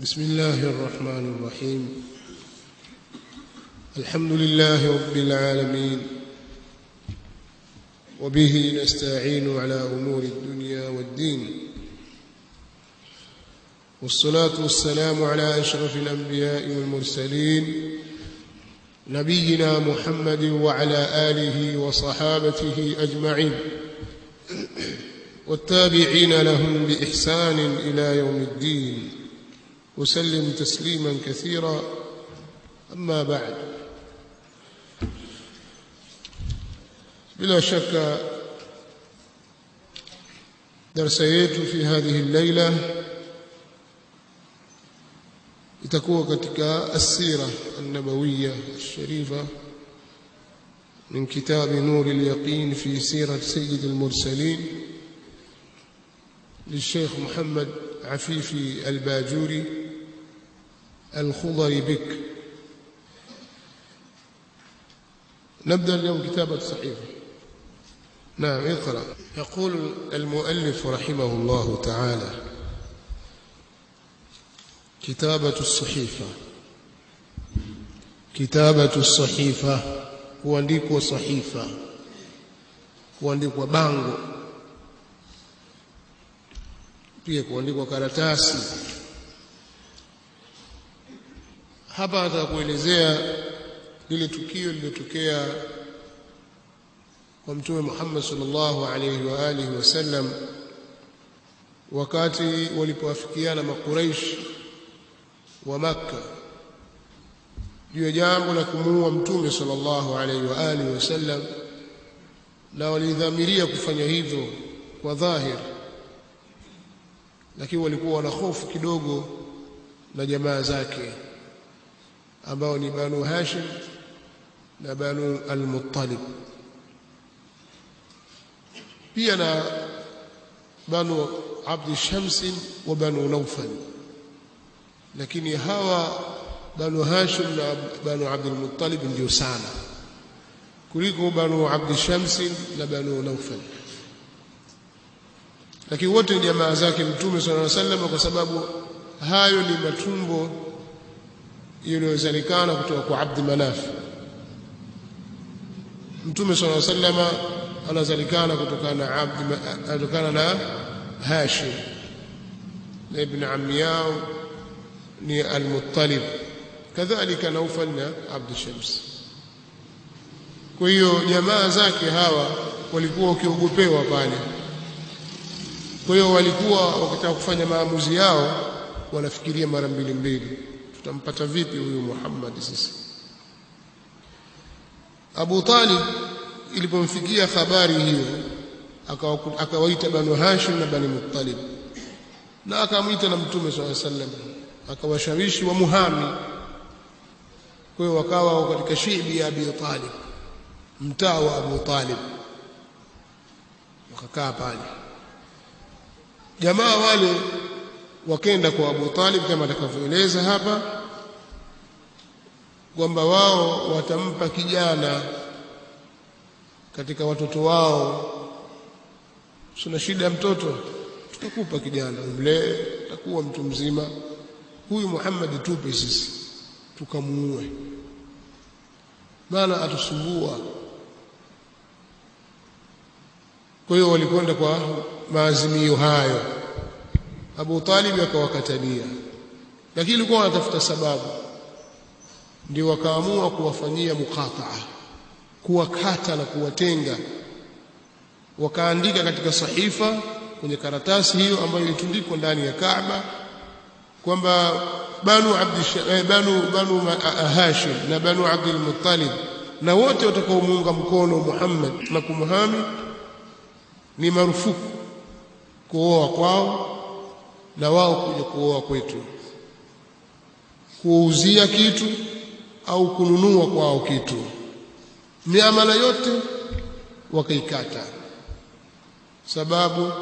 بسم الله الرحمن الرحيم. الحمد لله رب العالمين. وبه نستعين على أمور الدنيا والدين. والصلاة والسلام على أشرف الأنبياء والمرسلين نبينا محمد وعلى آله وصحابته أجمعين. والتابعين لهم بإحسان إلى يوم الدين. وسلم تسليما كثيرا. أما بعد بلا شك درس yetu في هذه الليلة itakuwa katika السيرة النبوية الشريفة من كتاب نور اليقين في سيرة سيد المرسلين للشيخ محمد عفيفي الباجوري. الخضر بك. نبدأ اليوم كتابة الصحيفة نعم اقرأ. يقول المؤلف رحمه الله تعالى كتابة الصحيفة. كتابة الصحيفة kuandikwa sahifa kuandikwa bango. Pia kuandikwa karatasi. Hapa nataka kuelezea lile tukio lililotokea kwa mtume Muhammad sallallahu alaihi wa alihi wasallam wakati walipowafikiana makuraish wa Makka juu ya jambo la kumuua mtume sallallahu alaihi wa alihi wasallam na walidhamiria kufanya hivyo kwa dhahir lakini walikuwa wana hofu kidogo na jamaa zake ambao ni Banu Hashim na Banu Al-Muttalib pia na Banu Abd Shams wa Banu Nawfal lakini hawa Banu Hashim na Banu Abd Al-Muttalib ndio sana kuliko Banu Abd Shams na Banu Nawfal lakini wote ni jamaa zake Mtume صلى الله عليه وسلم kwa sababu hayo ni matumbo hiyo iliyozalikana kutoka kwa Abd Manaf. Mtume swalla sallama anazalikana kutokana na Abd kutokana na Hashim na ibn ammi yao ni Al-Muttalib, kadhalika Naufal na Abd Shams. Kwa hiyo jamaa zake hawa walikuwa wakiogopewa pale. Kwa hiyo walikuwa wakitaka kufanya maamuzi yao wanafikiria mara mbili mbili tutampata vipi huyu Muhammad sisi? Abu Talib ilipomfikia habari hiyo akawaita Banu Hashim na Bani Muttalib. Na akamwita na Mtume swalla sallam akawashawishi wa muhami. Kwa hiyo wakawa katika shibi ya Abi Talib mtaa wa Abu Talib. Wakakaa pale. Jamaa wale wakenda kwa Abu Talib kama atakavyoeleza hapa kwamba wao watampa kijana katika watoto wao. Sina shida ya mtoto? Tutakupa kijana. Umlee atakuwa mtu mzima. Huyu Muhammad tupe sisi tukamuue. Maana atusumbua. Kwa hiyo walikwenda kwa maazimio hayo Abu Talib akawakatalia. Lakini alikuwa wanatafuta sababu. Ndio wakaamua kuwafanyia muqataa kuwakata na kuwatenga. Wakaandika katika sahifa kwenye karatasi hiyo ambayo ilitundikwa ndani ya Kaaba kwamba banu abd banu banu Hashim na banu Abdul Muttalib na wote watakaomuunga mkono Muhammad na kumhami ni marufuku kuoa kwao na wao kuja kuoa kwetu. Kuuzia kitu au kununua kwao kitu. Miamala yote wakaikata. Sababu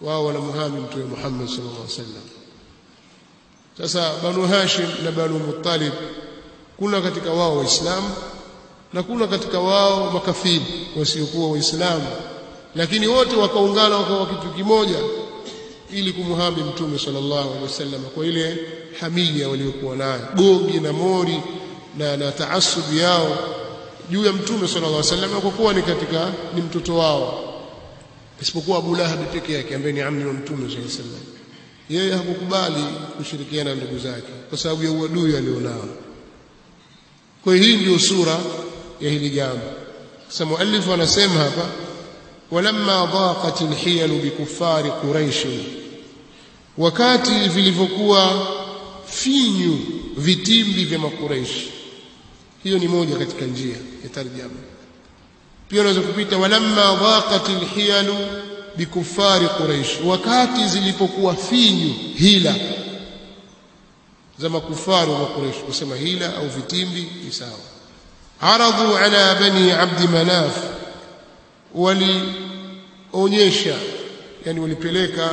wao wanamuhami mtume Muhammad sallallahu alaihi wasallam. Sasa banu Hashim na banu Muttalib kuna katika wao waislamu na kuna katika wao makafiri wasiokuwa waislamu. Lakini wote wakaungana wakawa kitu kimoja ili kumhami mtume sallallahu alaihi wasallam kwa ile hamia waliokuwa nayo gogi na mori na, na taasub yao juu ya mtume sallallahu alaihi wasallam kwa kuwa ni katika ni mtoto wao isipokuwa Abu Lahab peke yake ambaye ni ammi wa mtume sallallahu alaihi wasallam. Yeye hakukubali kushirikiana na ndugu zake kwa sababu ya uadui alionao. Kwa hiyo hii ndio sura ya hili jambo. Sasa muallif anasema hapa walamma dhaqat alhiyal bikuffari quraish wakati vilivyokuwa finyu vitimbi vya makuraishi hiyo ni moja katika njia ya tarjama. Pia unaweza kupita walamma dhaqat alhiyal bikuffari quraish wakati zilipokuwa finyu hila za makufaru wa quraish kusema hila au vitimbi ni sawa. Aradhu ala bani abd manaf walionyesha yani walipeleka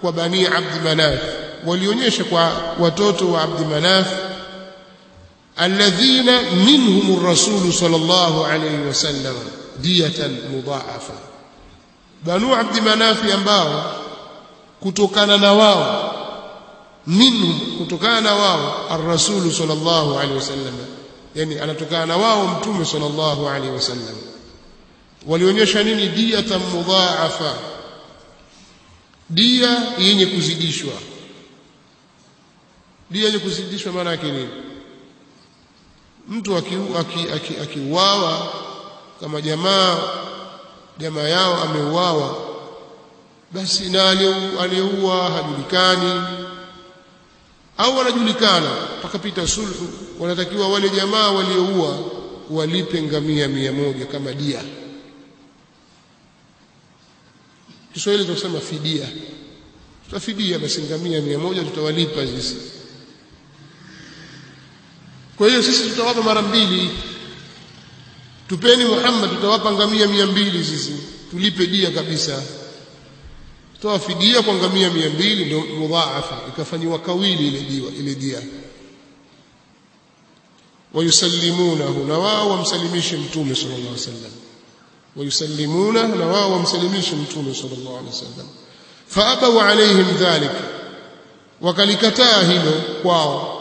kwa bani abd manaf walionyesha kwa watoto wa abd manaf alladhina minhum ar-rasul sallallahu alayhi wasallam diyatan mudha'afa banu abd manaf ambao kutokana na wao minhum kutokana na wao ar-rasul sallallahu alayhi wasallam yani anatokana na wao mtume sallallahu alaihi wasallam walionyesha nini? Diyatan mudhaafa. Dia yenye kuzidishwa. Dia yenye kuzidishwa maana yake nini? Mtu akiuawa aki, aki, aki kama jamaa jamaa yao ameuawa basi na aliyeua hajulikani. Au wanajulikana pakapita sulhu wanatakiwa wale jamaa walioua walipe ngamia mia moja kama dia Kiswahili tunasema fidia. Tutafidia basi ngamia mia moja tutawalipa sisi. Kwa hiyo sisi tutawapa mara mbili. Tupeni Muhammad tutawapa ngamia mia mbili sisi. Tulipe dia kabisa. Toa fidia kwa ngamia mia mbili ndio mudhaafa. Ikafanyiwa kawili ile dia ile dia. Wayusallimunahu na wao wamsalimishe mtume sallallahu alaihi wasallam wayusallimuna na wao wamsalimishe mtume sallallahu alaihi wasallam. Faabau alaihim dhalik wakalikataa hilo kwao.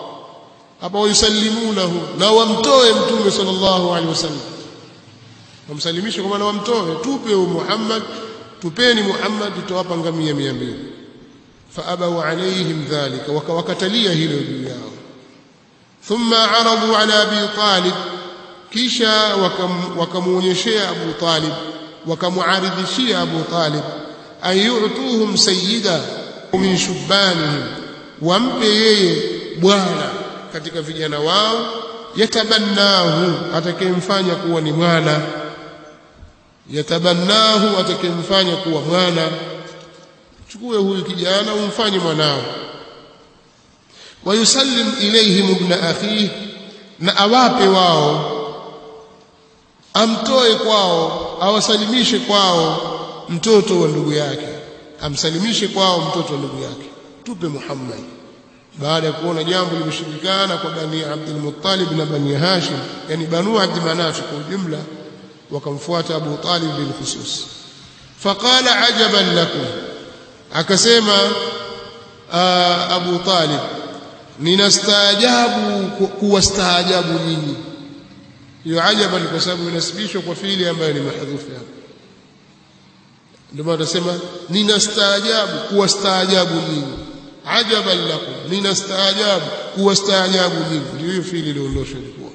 Hapa wayusallimunahu na wamtoe mtume sallallahu alaihi wasallam. Wamsalimishe kwa maana wamtoe. Tupe Muhammad tupeni Muhammad tutawapa ngamia 200 faabau alaihim dhalika wakawakatalia hilo juu yao. Thumma aradu ala abi talib kisha wakamuonyeshea abu talib wakamuaridhishia abu talib an yu'tuhum sayyida min shubbanihim wampe yeye bwana katika vijana wao yatabannahu atakayemfanya kuwa ni mwana yatabannahu atakayemfanya kuwa mwana. Chukue huyu kijana umfanye mwanao. Wayusallim ilayhim ibn akhihi na awape wao amtoe kwao awasalimishe kwao mtoto wa ndugu yake. Amsalimishe kwao mtoto wa ndugu yake. Tupe Muhammad. Baada ya kuona jambo limeshindikana kwa bani Abdul Muttalib na bani Hashim yani banu Abd Manaf kwa ujumla wakamfuata Abu Talib bil khusus. Faqala ajaban lakum. Akasema Abu Talib ninastaajabu kuwastaajabu nyinyi hiyo ajaban kwa sababu inasibishwa kwa fiili ambayo ni mahdhufu hapo ndio maana tunasema ninastaajabu kuwastaajabu nyinyi ajaban lakum ninastaajabu kuwastaajabu nyinyi ndio hiyo fiili iliondoshwa ilikuwa.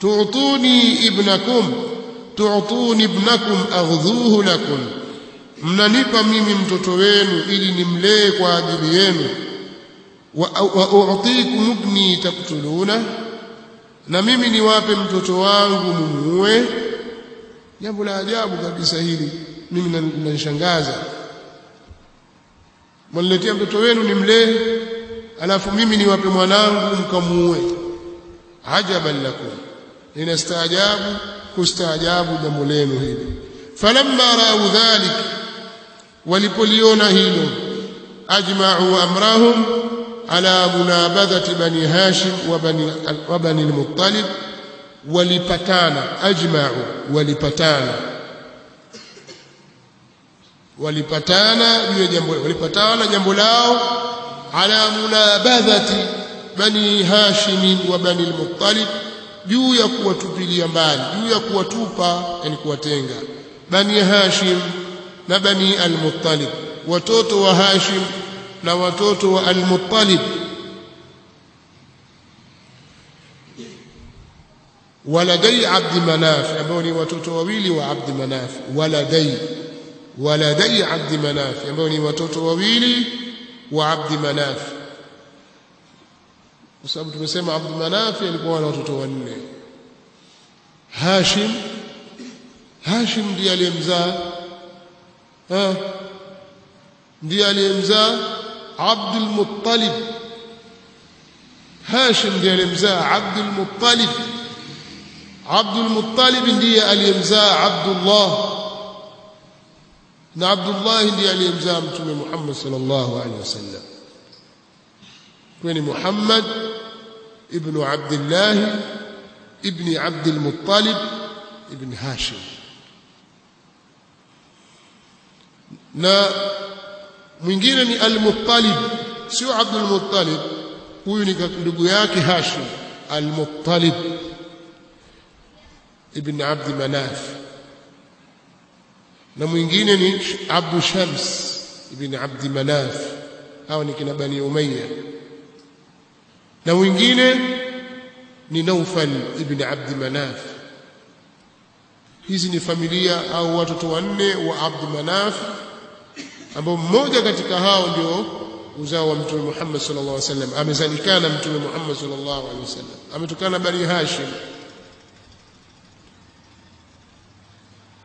Tu'tuni ibnakum tu'tuni ibnakum aghdhuhu lakum. Mnanipa mimi mtoto wenu ili nimlee kwa ajili yenu. Wa u'tikum ibni taktuluna na mimi niwape mtoto wangu mumue. Jambo la ajabu kabisa hili. Mimi nanishangaza. Mwaniletea mtoto wenu ni nimlee alafu mimi niwape mwanangu mkamuue ajaban lakum. Inastaajabu kustaajabu jambo lenu hili. Falamma raau dhalik. Walipoliona hilo ajma'u amrahum ala munabadhati bani hashim wa bani wa walipatana ajma'u walipatana. Walipatana juu ya jambo walipatana jambo lao ala munabadhati bani hashim wa bani al-muttalib juu ya kuwatupilia mbali juu ya kuwatupa yani kuwatenga. Bani hashim na bani al-muttalib watoto wa hashim na watoto wa al-muttalib waladai abdi manaf ambao ni watoto wawili wa abdi manaf waladai waladai abdi manaf ambao ni watoto wawili wa abdi manaf kwa sababu tumesema abdi manaf alikuwa na watoto wanne hashim hashim ndiye aliyemzaa ndiye aliyemzaa abdul muttalib hashim ndiye aliyemzaa abdul muttalib Abdul Muttalib ndiye aliyemzaa Abdullah na Abdullah ndiye aliyemzaa Mtume Muhammad sallallahu alaihi wasallam kwani Muhammad ibn Abdullah ibn Abdul Muttalib ibn Hashim na mwingine ni Al-Muttalib. Sio Abdul Muttalib. Huyu ni ndugu yake Hashim. Al-Muttalib. Ibn Abd Manaf. Na mwingine ni Abdu Shams ibn Abd Manaf. Hao ni kina Bani Umayya. Na mwingine ni Naufal ibn Abd Manaf. Hizi ni familia au watoto wanne wa Abd Manaf ambao mmoja katika hao ndio uzao wa Mtume Muhammad sallallahu alaihi wasallam. Amezalikana Mtume Muhammad sallallahu alaihi wasallam. Ametokana Bani Hashim.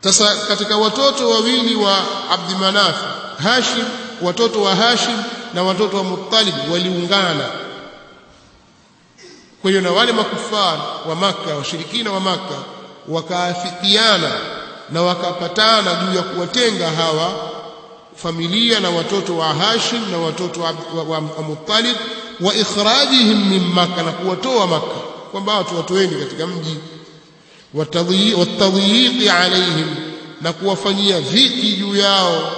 Sasa katika watoto wawili wa Abdi Manaf, Hashim, watoto wa Hashim na watoto wa Muttalib waliungana. Kwa hiyo na wale makufar wa Makka, washirikina wa Makka wakaafikiana na wakapatana juu ya kuwatenga hawa familia na watoto wa Hashim na watoto wa, wa, wa, Muttalib wa ikhrajihim min Makka, na kuwatoa Makka, kwamba watu watoeni katika mji. Watadhiyiqi alaihim na kuwafanyia dhiki juu yao.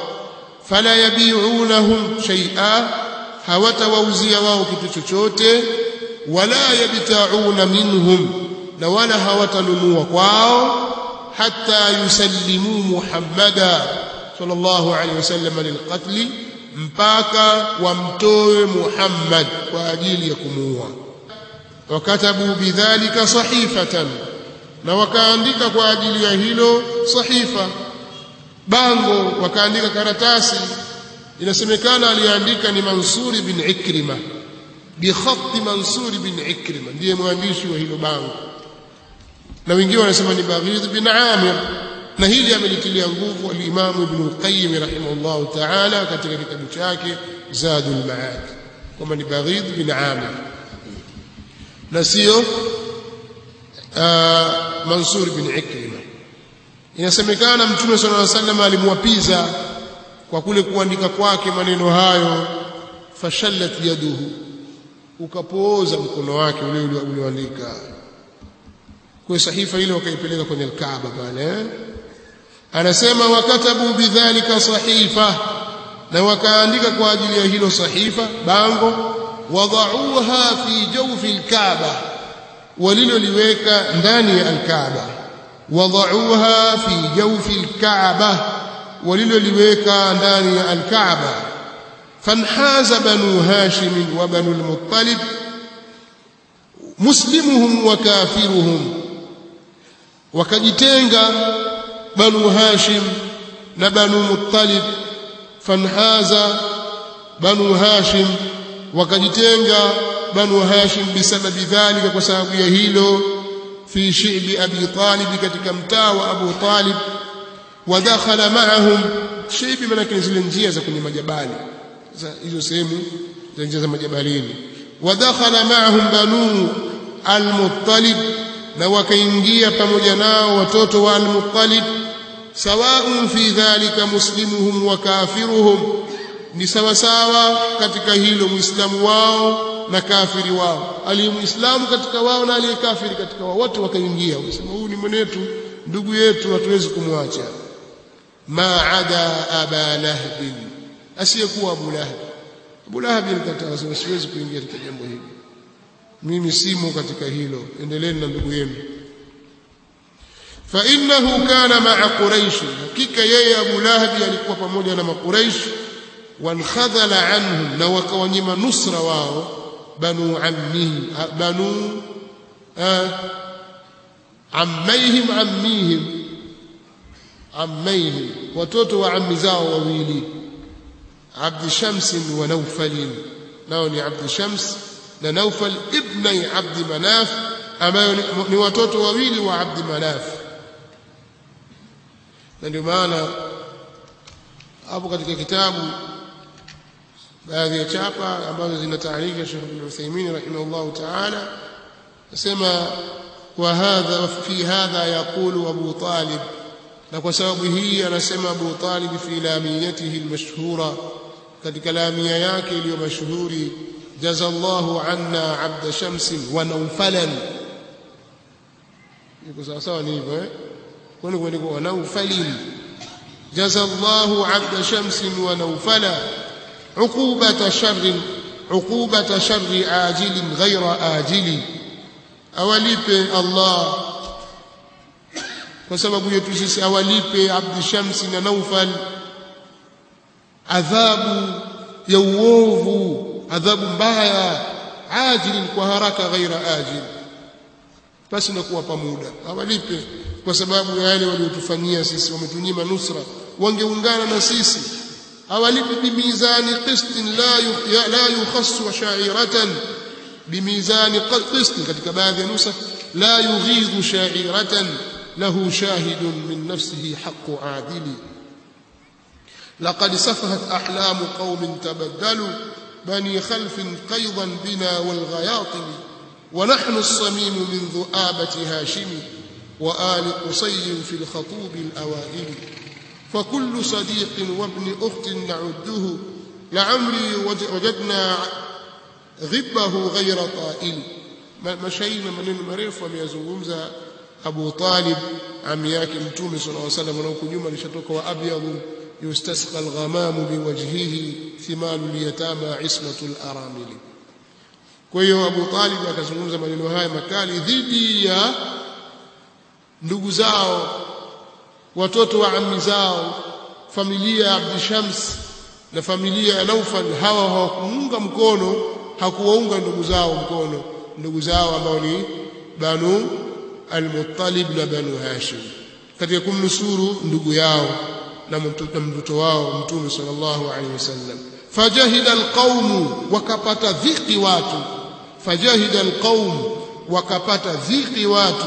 Fala yabiunahum shay'a hawatawauzia wao kitu chochote. Wala yabtauna minhum na wala hawatanunua kwao. Hatta yusallimu muhammada صلى الله عليه وسلم للقتل مباكا ومتوه محمد وأجيل يكموه وكتبوا بذلك صحيفة نوكا عندك وأجيل يهيلو صحيفة بانغو وكا عندك كارتاسي إن سمكان أليان ديكا لمنصور بن عكرمة بخط منصور بن عكرمة دي مهنديش وهيلو بانغو لو ينجيونا سمني بغيض بن عامر na hili amelitilia nguvu alimamu Ibn al-Qayyim rahimahullah ta'ala katika kitabu chake Zadul Ma'ad kwamba ni Baghid bin Amir na sio Mansur bin Ikrima. Inasemekana Mtume sallallahu alaihi wasallam alimwapiza kwa kule kuandika kwake maneno hayo, fashallat yaduhu, ukapooza mkono wake ule ulioandika. Kwa sahifa ile wakaipeleka kwenye Kaaba pale. Anasema wakatabu bidhalika sahifa, na wakaandika kwa ajili ya hilo sahifa bango, wadauha fi jawfi al-Kaaba waliloliweka ndani ya alkaaba wadauha fi jawfi alkaaba waliloliweka ndani ya alkaaba fanhaza banu hashim wa banu almuttalib muslimuhum wa kafiruhum wakajitenga banu hashim na banu muttalib fanhaza banu hashim wakajitenga banu hashim bisababi dhalika kwa sababu ya hilo fi shi'bi abi talib katika mtaa wa abu talib wadakhala ma'ahum shi'bi maana zile njia za kwenye majabali hizo sehemu za njia za majabalini wadakhala ma'ahum banu al-muttalib na wakaingia pamoja nao watoto wa al-muttalib sawaun fi dhalika muslimuhum wa kafiruhum ni sawasawa sawa katika hilo muislamu wao na kafiri wao. Aliyemuislamu katika wao na aliyekafiri katika wao wote wakaingia. Wasema huyu ni mwenetu ndugu yetu hatuwezi kumwacha. Ma ada aba lahbin asiyekuwa abu lahab. Abu lahab alikataa siwezi kuingia katika jambo hili. Mimi simo katika hilo endeleeni na ndugu yenu فإنه كان مع قريش. حقيقة يا أبو لهب alikuwa pamoja na makuraish وانخذل عنهم. لو كانوا نصر واو بنو عمه بنو آه، عميهم عميهم عميهم. وتوت وعمي زاو وويلي. عبد شمس ونوفل. ناوني عبد شمس لنوفل ابني عبد مناف. أما ني وتوت وويلي وعبد مناف. Na ndio maana hapo katika kitabu baadhi ya chapa ambazo zinataarika Sheikh Ibn Uthaymeen rahimahullah ta'ala nasema wa hadha fi hadha yaqulu Abu Talib. Na kwa sababu hii anasema Abu Talib fi lamiyatihi almashhura katika lamia yake iliyo mashuhuri jazallahu anna abda shamsi wa nawfalan. Iko sawa sawa ni hivyo eh ونوفل ولو جزى الله عبد شمس ونوفلا عقوبة شر عقوبة شر عاجل غير آجل. أوليب الله. وسبب يتوسس أوليب عبد شمس نوفل عذاب يووف عذاب بايا عاجل وهرك غير آجل بس نكوى بمودة أوليب أوليب kwa sababu ya yale waliotufanyia sisi wametunyima nusra wangeungana na sisi awalipe bimizani qistin la la yukhassu sha'iratan bimizani qistin katika baadhi ya nusa la yughidhu sha'iratan له شاهد من نفسه حق عادل لقد سفهت أحلام قوم تبدلوا بني خلف قيضا بنا والغياطل ونحن الصميم من ذؤابة هاشم وآل قصي في الخطوب الأوائل فكل صديق وابن أخت نعده. لعمري وجدنا غبه غير طائل. مشينا من المريف وميزومز أبو طالب. عم ياكل المتومس صلى الله عليه وسلم ولو ونوك نيوم لشتوك وأبيض. يستسقى الغمام بوجهه. ثمان اليتامى عصمة الأرامل. كويو أبو طالب وكسنوز من الوهاي مكالي. ذيدي يا ndugu zao watoto wa ammi zao familia ya abdishams na familia ya Naufal hawa hawakuunga mkono hakuwaunga ndugu zao mkono. Ndugu zao ambao ni Banu al-Muttalib na Banu Hashim. Katika kumnusuru ndugu yao na mtoto wao Mtume sallallahu alaihi wasallam. Fajahida alqaumu wakapata dhiki watu. Fajahida alqaumu wakapata dhiki watu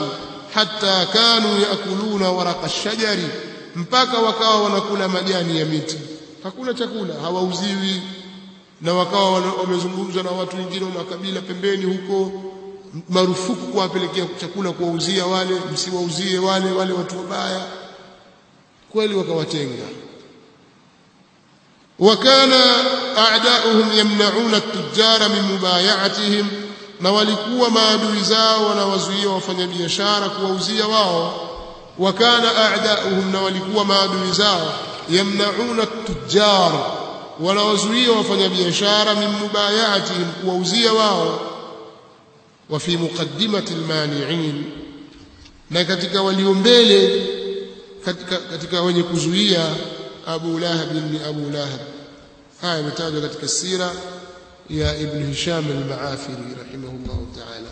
hatta kanu yakuluna waraqa shajari mpaka wakawa wanakula majani ya miti. Hakuna chakula hawauziwi. Na wakawa wamezungumza na watu wengine wa makabila pembeni huko marufuku kuwapelekea chakula kuwauzia wale msiwauzie wale wale watu wabaya. Kweli wakawatenga. Wakana a'da'uhum yamna'una at-tujjara min mubaya'atihim na walikuwa maadui zao wanawazuia wafanyabiashara kuwauzia wao wakana a'da'uhum na walikuwa maadui zao yamnauna tujjar wanawazuia wafanyabiashara min mubayaatihim kuwauzia wao wa fi muqaddimati almani'in na katika walio mbele katika, katika wenye kuzuia Abu Lahab ibn Abu Lahab. Haya imetajwa katika sira ya Ibn Hisham al-Maafiri rahimahullah ta'ala